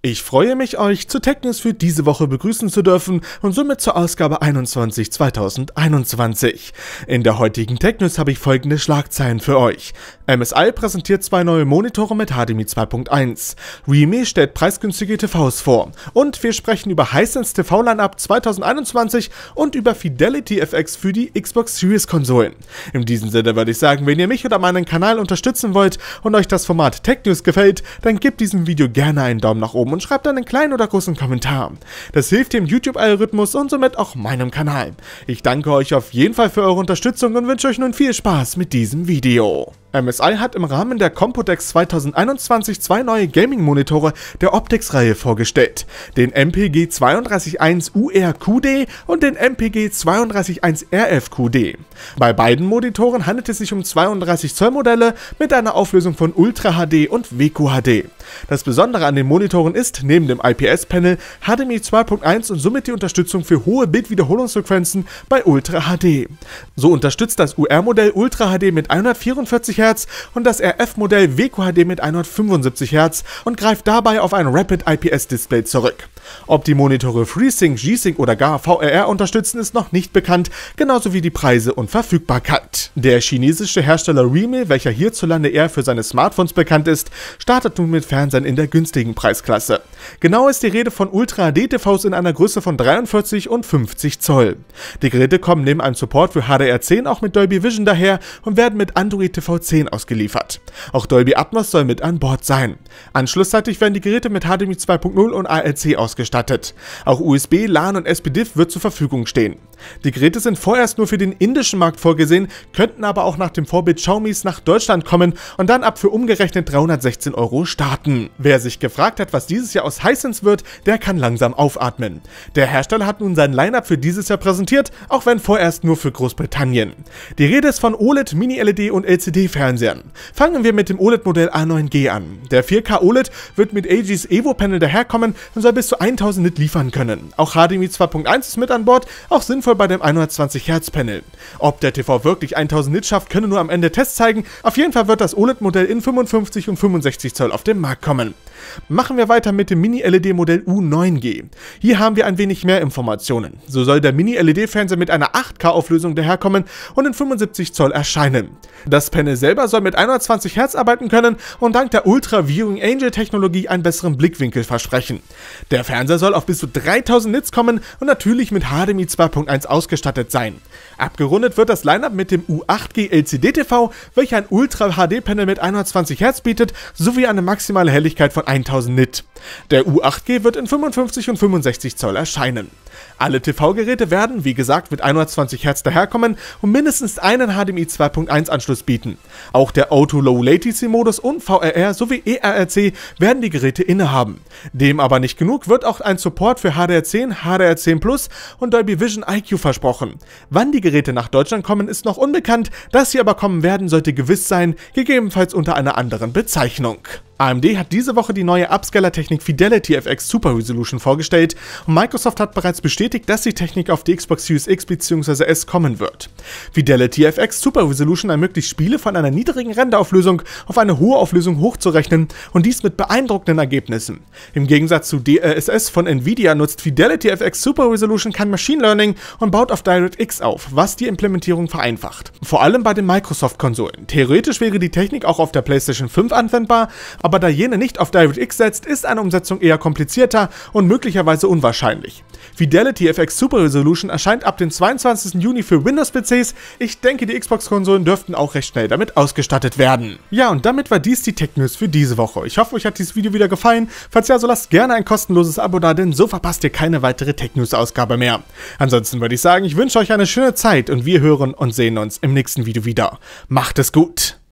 Ich freue mich, euch zu TechNews für diese Woche begrüßen zu dürfen und somit zur Ausgabe 21 2021. In der heutigen TechNews habe ich folgende Schlagzeilen für euch. MSI präsentiert zwei neue Monitore mit HDMI 2.1. Reme stellt preisgünstige TVs vor. Und wir sprechen über Hisense TV Lineup 2021 und über Fidelity FX für die Xbox Series Konsolen. In diesem Sinne würde ich sagen, wenn ihr mich oder meinen Kanal unterstützen wollt und euch das Format TechNews gefällt, dann gebt diesem Video gerne einen Daumen nach oben oben und schreibt einen kleinen oder großen Kommentar. Das hilft dem YouTube-Algorithmus und somit auch meinem Kanal. Ich danke euch auf jeden Fall für eure Unterstützung und wünsche euch nun viel Spaß mit diesem Video. MSI hat im Rahmen der Compodex 2021 zwei neue Gaming-Monitore der Optics-Reihe vorgestellt. Den MPG 32.1 UR-QD und den MPG 32.1 RF-QD. Bei beiden Monitoren handelt es sich um 32 Zoll Modelle mit einer Auflösung von Ultra HD und WQHD. Das Besondere an den Monitoren ist, neben dem IPS-Panel, HDMI 2.1 und somit die Unterstützung für hohe Bildwiederholungsfrequenzen bei Ultra HD. So unterstützt das UR-Modell Ultra HD mit 144 Hz und das RF-Modell WQHD mit 175 Hz und greift dabei auf ein Rapid IPS-Display zurück. Ob die Monitore FreeSync, G-Sync oder gar VRR unterstützen, ist noch nicht bekannt, genauso wie die Preise und Verfügbarkeit. Der chinesische Hersteller Realme, welcher hierzulande eher für seine Smartphones bekannt ist, startet nun mit Fernsehen in der günstigen Preisklasse. Genau ist die Rede von Ultra HD TVs in einer Größe von 43 und 50 Zoll. Die Geräte kommen neben einem Support für HDR10 auch mit Dolby Vision daher und werden mit Android TV 10 ausgeliefert. Auch Dolby Atmos soll mit an Bord sein. Anschlussseitig werden die Geräte mit HDMI 2.0 und ALC ausgestattet. Auch USB, LAN und SPDIF wird zur Verfügung stehen. Die Geräte sind vorerst nur für den indischen Markt vorgesehen, könnten aber auch nach dem Vorbild Xiaomi's nach Deutschland kommen und dann ab für umgerechnet 316 Euro starten. Wer sich gefragt hat, was dieses Jahr aus Hisense wird, der kann langsam aufatmen. Der Hersteller hat nun sein Lineup für dieses Jahr präsentiert, auch wenn vorerst nur für Großbritannien. Die Rede ist von OLED, Mini-LED und LCD-Fernsehern. Fangen wir mit dem OLED-Modell A9G an. Der 4K OLED wird mit AGs Evo-Panel daherkommen und soll bis zu 1000 Nit liefern können. Auch HDMI 2.1 ist mit an Bord, auch sinnvoll bei dem 120 Hz Panel. Ob der TV wirklich 1000 Nit schafft, können nur am Ende Tests zeigen. Auf jeden Fall wird das OLED-Modell in 55 und 65 Zoll auf den Markt kommen. Machen wir weiter mit dem Mini-LED-Modell U9G. Hier haben wir ein wenig mehr Informationen. So soll der Mini-LED-Fernseher mit einer 8K-Auflösung daherkommen und in 75 Zoll erscheinen. Das Panel selber soll mit 120 Hz arbeiten können und dank der Ultra Viewing Angel Technologie einen besseren Blickwinkel versprechen. Der Fernseher soll auf bis zu 3000 Nits kommen und natürlich mit HDMI 2.1 ausgestattet sein. Abgerundet wird das Lineup mit dem U8G LCD TV, welcher ein Ultra HD Panel mit 120 Hz bietet, sowie eine maximale Helligkeit von 1000 Nit. Der U8G wird in 55 und 65 Zoll erscheinen. Alle TV-Geräte werden, wie gesagt, mit 120 Hz daherkommen und mindestens einen HDMI 2.1 Anschluss bieten. Auch der Auto Low Latency Modus und VRR sowie ERRC werden die Geräte innehaben. Dem aber nicht genug wird auch ein Support für HDR10, HDR10 Plus und Dolby Vision IQ versprochen. Wann die Geräte nach Deutschland kommen, ist noch unbekannt, dass sie aber kommen werden, sollte gewiss sein, gegebenenfalls unter einer anderen Bezeichnung. AMD hat diese Woche die neue Upscaler-Technik Fidelity FX Super Resolution vorgestellt und Microsoft hat bereits bestätigt, dass die Technik auf die Xbox Series X bzw. S kommen wird. Fidelity FX Super Resolution ermöglicht Spiele von einer niedrigen Renderauflösung auf eine hohe Auflösung hochzurechnen und dies mit beeindruckenden Ergebnissen. Im Gegensatz zu DLSS von Nvidia nutzt Fidelity FX Super Resolution kein Machine Learning und baut auf DirectX auf, was die Implementierung vereinfacht. Vor allem bei den Microsoft-Konsolen. Theoretisch wäre die Technik auch auf der PlayStation 5 anwendbar, aber da jene nicht auf DirectX setzt, ist eine Umsetzung eher komplizierter und möglicherweise unwahrscheinlich. Fidelity FX Super Resolution erscheint ab dem 22. Juni für Windows-PCs. Ich denke, die Xbox-Konsolen dürften auch recht schnell damit ausgestattet werden. Ja, und damit war dies die Tech News für diese Woche. Ich hoffe, euch hat dieses Video wieder gefallen. Falls ja, so lasst gerne ein kostenloses Abo da, denn so verpasst ihr keine weitere Tech News-Ausgabe mehr. Ansonsten würde ich sagen, ich wünsche euch eine schöne Zeit und wir hören und sehen uns im nächsten Video wieder. Macht es gut!